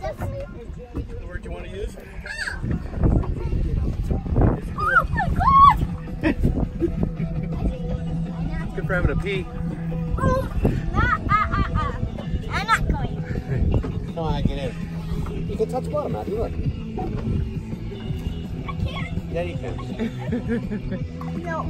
this one. Oh my god! Good for having a pee. Oh, ah, ah, ah, ah. I'm not going. Come on, get in. You can touch bottom, Abby. Look. I can't. Yeah, you can. No.